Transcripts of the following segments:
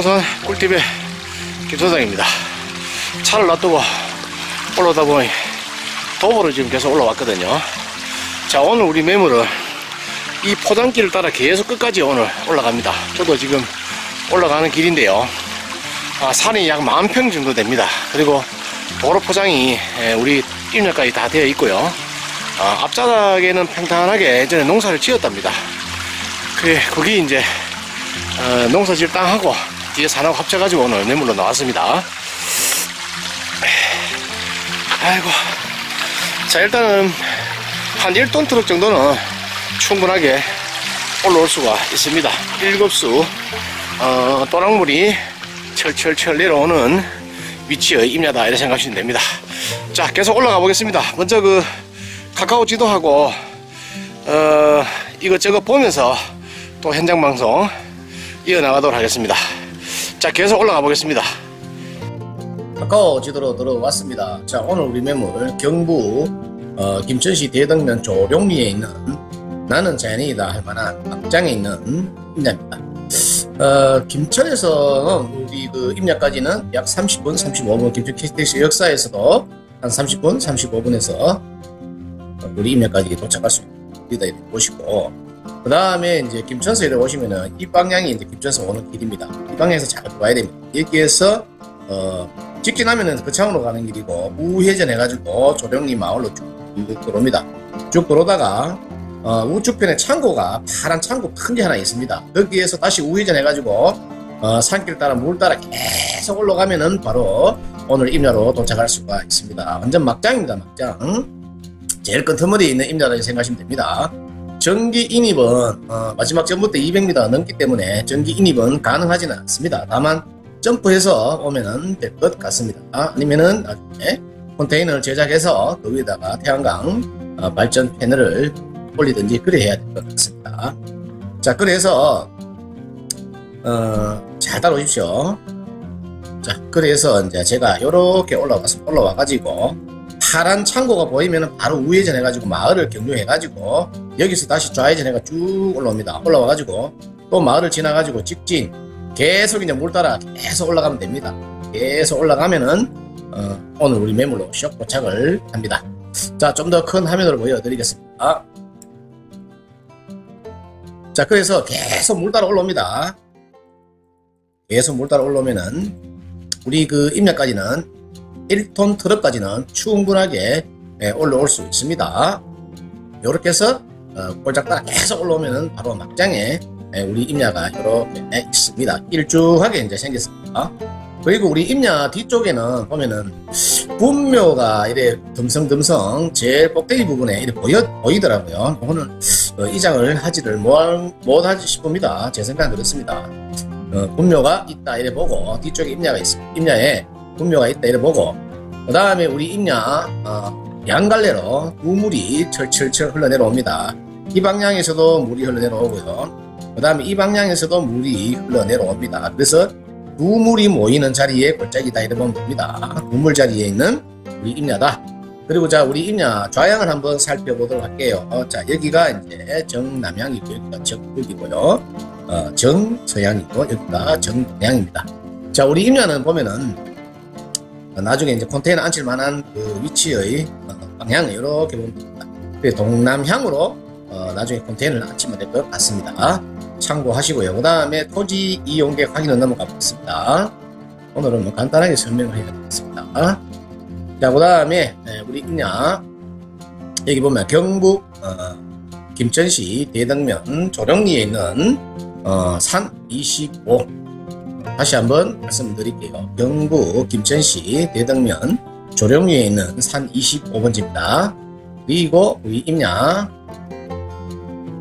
부동산 꿀팁의 김소장입니다. 차를 놔두고 올라오다 보니 도보를 지금 계속 올라왔거든요. 자, 오늘 우리 매물은 이 포장길을 따라 계속 끝까지 오늘 올라갑니다. 저도 지금 올라가는 길인데요. 아, 산이 약 만 평 정도 됩니다. 그리고 도로 포장이 예, 우리 입력까지 다 되어 있고요. 아, 앞자락에는 평탄하게 예전에 농사를 지었답니다. 그, 거기 이제 어, 농사 질 땅하고 뒤에 산하고 합쳐가지고 오늘 매물로 나왔습니다. 아이고. 자, 일단은 한 1톤 트럭 정도는 충분하게 올라올 수가 있습니다. 7수, 어, 또랑물이 철철철 내려오는 위치의 임야다. 이렇게 생각하시면 됩니다. 자, 계속 올라가 보겠습니다. 먼저 그 카카오 지도하고, 어, 이것저것 보면서 또 현장 방송 이어나가도록 하겠습니다. 자, 계속 올라가 보겠습니다. 카카오 지도로 들어왔습니다. 자, 오늘 우리 매물 경부 어, 김천시 대덕면 조룡리에 있는 나는 자연이다 할 만한 막장에 있는 임야입니다. 어, 김천에서는 우리 그 임야까지는 약 30분, 35분, 김천 KTX 역사에서도 한 30분, 35분에서 우리 임야까지 도착할 수 있다 이렇게 보시고 그 다음에 이제 김천서 이렇게 오시면은 이 방향이 이제 김천서 오는 길입니다. 이 방향에서 잘 들어와야 됩니다. 여기에서 어, 직진하면은 그 창으로 가는 길이고 우회전 해가지고 조령리 마을로 쭉 들어옵니다. 쭉 들어오다가 어, 우측편에 창고가 파란 창고 큰 게 하나 있습니다. 거기에서 다시 우회전 해가지고 어, 산길 따라 물 따라 계속 올라가면은 바로 오늘 임야로 도착할 수가 있습니다. 완전 막장입니다. 막장. 제일 끄트머리에 있는 임야라고 생각하시면 됩니다. 전기 인입은 어, 마지막 전부터 200m 넘기 때문에 전기 인입은 가능하지는 않습니다. 다만 점프해서 오면은 될 것 같습니다. 아니면은 나중에 컨테이너를 제작해서 그 위에다가 태양광 어, 발전 패널을 올리든지 그래 해야 될 것 같습니다. 자 그래서 어, 잘 따라오십시오. 자 그래서 이제 제가 이렇게 올라와서 올라와 가지고 파란 창고가 보이면 바로 우회전 해가지고 마을을 경유해가지고 여기서 다시 좌회전 해가 쭉 올라옵니다. 올라와가지고 또 마을을 지나가지고 직진 계속 이제 물 따라 계속 올라가면 됩니다. 계속 올라가면은 어, 오늘 우리 매물로 슉 도착을 합니다. 자, 좀 더 큰 화면으로 보여드리겠습니다. 자, 그래서 계속 물 따라 올라옵니다. 계속 물 따라 올라오면은 우리 그 임야까지는 1톤 트럭까지는 충분하게 예, 올라올 수 있습니다. 이렇게 해서 어, 꼴짝 따라 계속 올라오면은 바로 막장에 예, 우리 임야가 이렇게 있습니다. 일쭉하게 이제 생겼습니다. 그리고 우리 임야 뒤쪽에는 보면은 분묘가 이래 듬성듬성 제일 꼭대기 부분에 이래 보여, 보이 더라고요. 오늘 어, 이장을 하지를 못하지 싶습니다. 제 생각은 그렇습니다. 어, 분묘가 있다 이래 보고 뒤쪽에 임야가 있습니다. 임야에 분묘가 있다 이래 보고 그 다음에 우리 임야 어, 양갈래로 우물이 철철철 흘러내려옵니다. 이 방향에서도 물이 흘러내려오고요. 그 다음에 이 방향에서도 물이 흘러내려옵니다. 그래서 두 물이 모이는 자리에 골짜기다 이래 보면 됩니다. 우물 자리에 있는 우리 임야다. 그리고 자 우리 임야 좌향을 한번 살펴보도록 할게요. 어, 자 여기가 이제 정남향이고 여기가 정북이고요. 어, 정서향이고 여기가 정동향입니다. 자 우리 임야는 보면은 나중에 이제 컨테이너 앉힐 만한 그 위치의 방향을 이렇게 보면 됩니다. 동남향으로 어, 나중에 컨테이너를 앉히면 될 것 같습니다. 참고하시고요. 그 다음에 토지 이용객 확인을 넘어가 보겠습니다. 오늘은 뭐 간단하게 설명을 해야 되겠습니다. 자, 그 다음에 네, 우리 임야 여기 보면 경북 어, 김천시 대덕면 조령리에 있는 어, 산 25. 다시 한번 말씀드릴게요. 경북 김천시 대덕면 조령리에 있는 산 25번지입니다. 그리고 우리 임야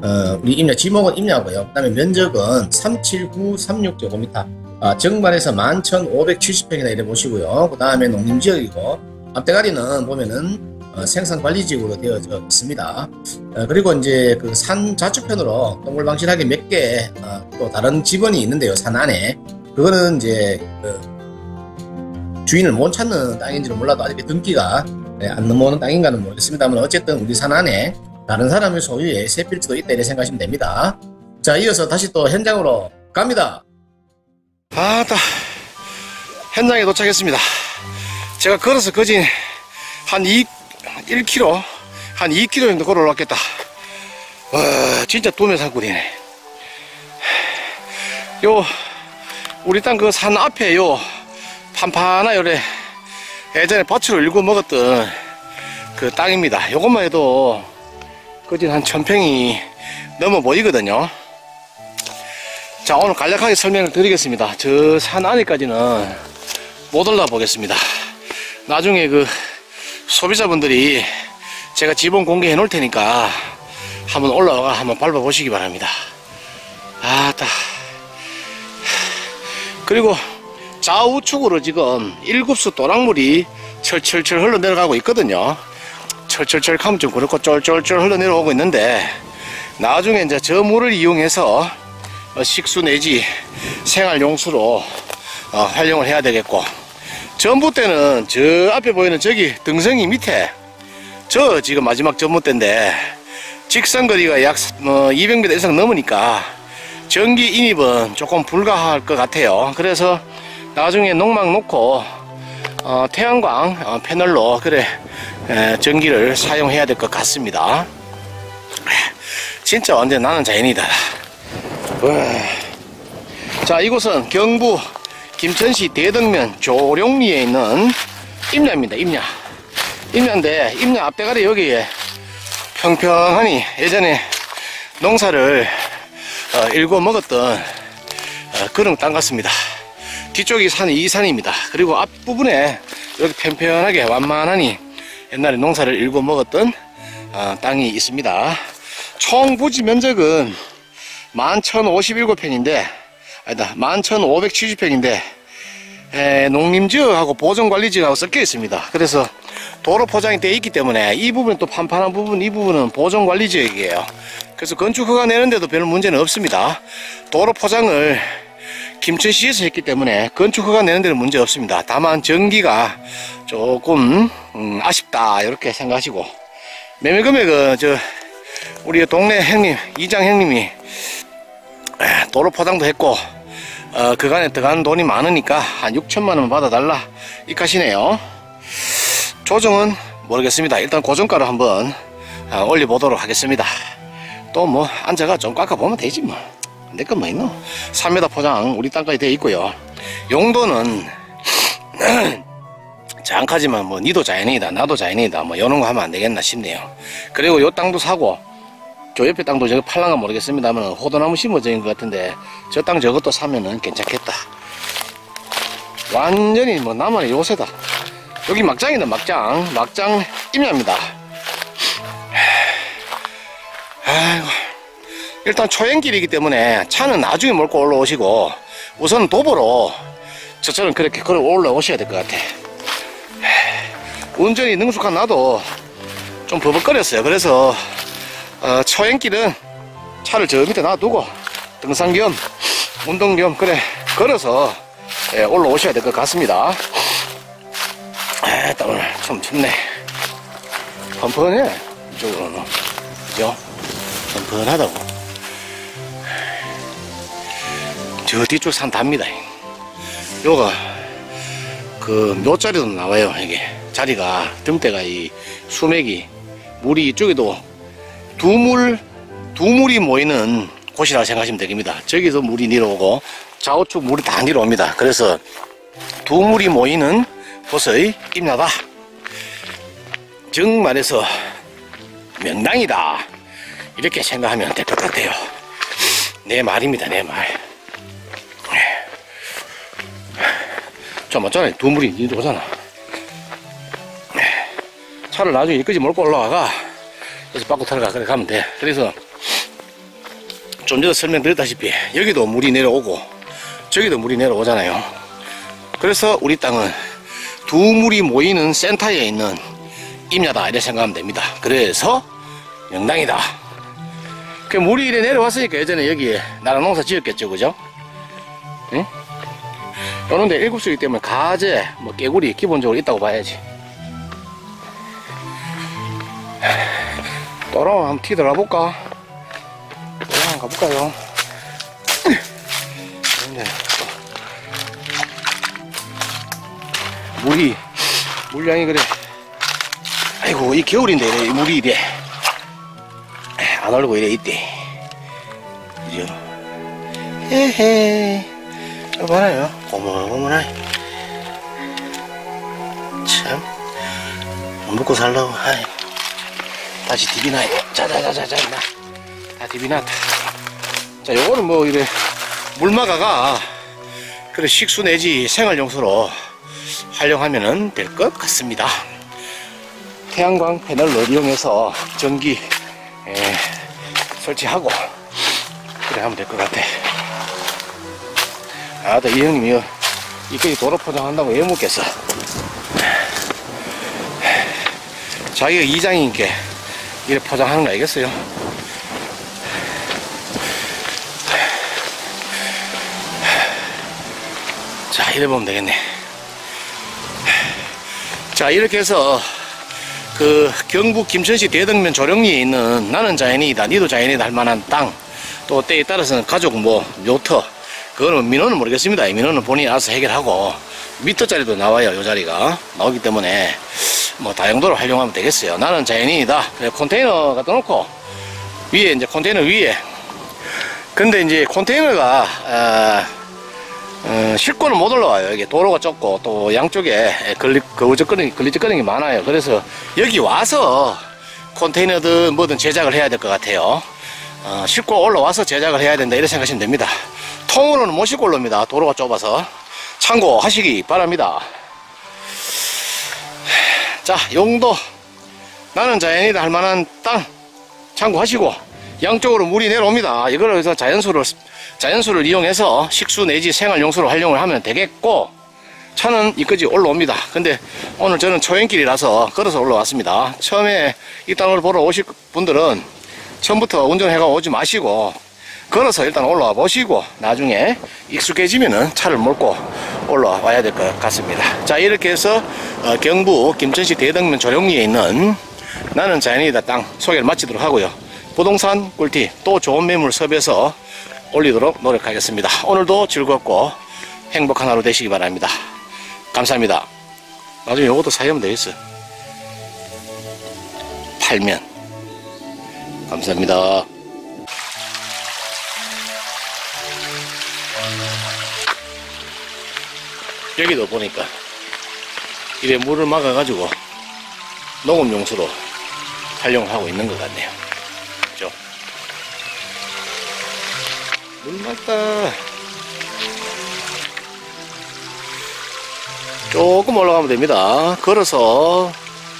어, 우리 임야 지목은 임야고요. 그 다음에 면적은 37936제곱미터 아, 정발에서 11,570평이나 이래 보시고요. 그 다음에 농림지역이고 앞대가리는 보면은 어, 생산관리지역으로 되어져 있습니다. 어, 그리고 이제 그 산 좌측편으로 동물방실하게 몇 개, 어, 또 다른 집원이 있는데요. 산 안에. 그거는 이제, 그 주인을 못 찾는 땅인지는 몰라도 아직 등기가 네, 안 넘어오는 땅인가는 모르겠습니다만 어쨌든 우리 산 안에 다른 사람의 소유에 새 필지도 있다 이렇게 생각하시면 됩니다. 자 이어서 다시 또 현장으로 갑니다. 아따 현장에 도착했습니다 제가 걸어서 거진 한 2, 1km 한 2km 정도 걸어 올랐겠다 와 진짜 도매산골이네 요 우리 땅 그 산 앞에 요. 판판한 요래 예전에 밭으로 일구 먹었던 그 땅입니다. 요것만 해도 거진 한 천평이 넘어 보이거든요. 자 오늘 간략하게 설명을 드리겠습니다. 저 산 안에까지는 못 올라 보겠습니다. 나중에 그 소비자분들이 제가 지분 공개해 놓을 테니까 한번 올라가 한번 밟아 보시기 바랍니다 그리고 좌우측으로 지금 일급수 또랑물이 철철철 흘러내려가고 있거든요. 철철철 하면 좀 그렇고 쫄쫄쫄 흘러내려오고 있는데 나중에 이제 저 물을 이용해서 어, 식수 내지 생활용수로 어, 활용을 해야 되겠고 전부 때는 저 앞에 보이는 저기 등성이 밑에 저 지금 마지막 전봇대인데 직선 거리가 약 200m 이상 넘으니까 전기 인입은 조금 불가할 것 같아요. 그래서 나중에 농막 놓고 어, 태양광 어, 패널로 그래 에, 전기를 사용해야 될 것 같습니다. 진짜 완전 나는 자연이다. 자 이곳은 경부 김천시 대덕면 조룡리에 있는 임야입니다 임야. 임야인데 임야 앞대가리 여기에 평평하니 예전에 농사를 어, 일궈 먹었던 어, 그런 땅 같습니다. 뒤쪽이 산이 이 산입니다. 그리고 앞부분에 이렇게 편편하게 완만하니 옛날에 농사를 일궈 먹었던 어, 땅이 있습니다. 총 부지 면적은 11,057평인데 아니다 11,570평인데 농림지역하고 보존관리지역하고 섞여 있습니다. 그래서 도로 포장이 되어 있기 때문에 이 부분은 또 판판한 부분 이 부분은 보존관리지역이에요 그래서 건축 허가 내는데도 별 문제는 없습니다. 도로 포장을 김천시에서 했기 때문에 건축 허가 내는 데는 문제 없습니다. 다만 전기가 조금 음, 아쉽다 이렇게 생각하시고. 매매 금액은 저 우리 동네 형님 이장 형님이 도로 포장도 했고 어, 그간에 들어가는 돈이 많으니까 한 6천만원 받아달라 이카시네요. 조정은 모르겠습니다. 일단 고정가로 한번 어, 올려보도록 하겠습니다 또 뭐 앉아가 좀 깎아보면 되지 뭐. 내건뭐 있노. 3m 포장 우리 땅까지 되어 있고요. 용도는 장하지만 뭐 니도 자연이다 나도 자연이다 뭐 이런 거 하면 안 되겠나 싶네요. 그리고 요 땅도 사고 저 옆에 땅도 저거 팔랑가 모르겠습니다만 호도나무 심어진 것 같은데 저 땅 저것도 사면은 괜찮겠다. 완전히 뭐 나만의 요새다. 여기 막장이다 막장. 막장 임야입니다 아이고 일단 초행길이기 때문에 차는 나중에 몰고 올라오시고 우선 도보로 저처럼 그렇게 걸어 올라오셔야 될 것 같아. 운전이 능숙한 나도 좀 버벅거렸어요. 그래서 어, 초행길은 차를 저 밑에 놔두고 등산 겸 운동 겸 그래 걸어서 예, 올라오셔야 될 것 같습니다. 아, 오늘 좀 춥네. 펀펀해 이쪽으로는. 그죠 펀펀하다고. 저 뒤쪽 산 답니다. 요가 그 묘자리도 나와요 이게. 자리가 등대가 이 수맥이. 물이 이쪽에도 두물 두물이 모이는 곳이라고 생각하시면 되겠습니다. 저기서 물이 내려오고 좌우측 물이 다 내려옵니다. 그래서 두물이 모이는 곳의 임나다. 정말해서 명당이다 이렇게 생각하면 될 것 같아요. 내 말입니다 내말. 자 맞잖아요 두물이 내려오잖아. 차를 나중에 여기까지 몰고 올라와가. 그래서 바꿔 타러 가 그래 가면 돼. 그래서 좀 전에 설명드렸다시피 여기도 물이 내려오고 저기도 물이 내려오잖아요. 그래서 우리 땅은 두 물이 모이는 센터에 있는 임야다 이렇게 생각하면 됩니다. 그래서 명당이다 그 물이 이래 내려왔으니까 예전에 여기에 나라 농사 지었겠죠 그죠 응? 요런데 일곱수이기 때문에 가재 뭐 깨구리 기본적으로 있다고 봐야지 또랑 한번 티 들어 볼까? 또랑 가볼까요? 물이 물량이 그래 아이고 이 겨울인데 이 물이 이래 안 얼고 이래 있대 그죠? 헤헤 봐라요. 고물고물하게 참. 먹고 살라고 아이. 다시 디비나야 돼 자자자자자 다 디비났다. 자 요거는 뭐 이래 물마가가 그래 식수 내지 생활용수로 활용하면 될 것 같습니다. 태양광 패널을 이용해서 전기 에, 설치하고. 그래 하면 될 것 같아. 아따 이 형님이 이까지 도로 포장한다고 왜 묻겠어. 자기가 이장이니까 이래 포장하는 거 알겠어요? 자 이래 보면 되겠네. 자 이렇게 해서 그 경북 김천시 대덕면 조령리에 있는 나는 자연이다 니도 자연이다 할 만한 땅. 또 때에 따라서는 가족 뭐 묘터. 그거는 민원은 모르겠습니다. 이 민원은 본인이 알아서 해결하고 미터짜리도 나와요 요 자리가. 나오기 때문에 뭐 다용도로 활용하면 되겠어요. 나는 자연인이다. 컨테이너 갖다 놓고 위에 이제 컨테이너 위에. 근데 이제 컨테이너가 어, 어, 싣고는 못 올라와요. 이게 도로가 좁고 또 양쪽에 걸리, 거우적거리기, 걸리적거리는 게 많아요. 그래서 여기 와서 컨테이너든 뭐든 제작을 해야 될 것 같아요. 어, 싣고 올라와서 제작을 해야 된다. 이렇게 생각하시면 됩니다. 통으로는 못 싣고 올라옵니다. 도로가 좁아서. 참고하시기 바랍니다. 자, 용도. 나는 자연이다 할 만한 땅 참고하시고 양쪽으로 물이 내려옵니다. 이걸 해서 자연수를 자연수를 이용해서 식수 내지 생활용수로 활용을 하면 되겠고 차는 이까지 올라옵니다. 근데 오늘 저는 초행길이라서 걸어서 올라왔습니다. 처음에 이 땅을 보러 오실 분들은 처음부터 운전해가 오지 마시고 걸어서 일단 올라와 보시고 나중에 익숙해지면은 차를 몰고 올라와야 될 것 같습니다. 자 이렇게 해서 어, 경북 김천시 대덕면 조령리에 있는 나는 자연이다 땅 소개를 마치도록 하고요. 부동산 꿀팁 또 좋은 매물 섭외해서 올리도록 노력하겠습니다. 오늘도 즐겁고 행복한 하루 되시기 바랍니다. 감사합니다. 나중에 이것도 사용하면 되겠어. 팔면. 감사합니다. 여기도 보니까 이래 물을 막아가지고 농업용수로 활용하고 있는 것 같네요. 물 맑다. 조금 올라가면 됩니다. 걸어서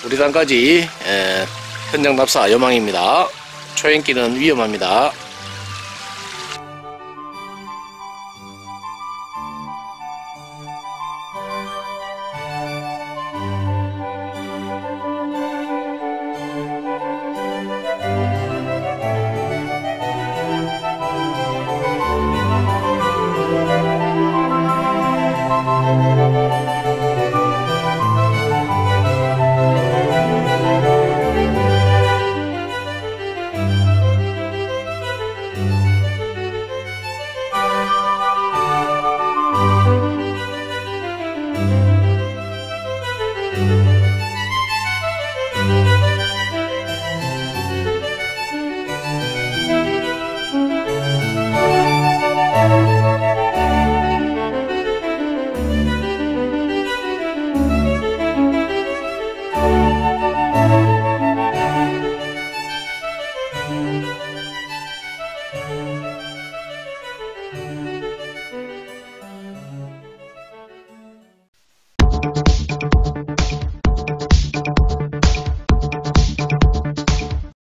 우리 땅까지 에, 현장 납사 요망입니다. 초행길은 위험합니다.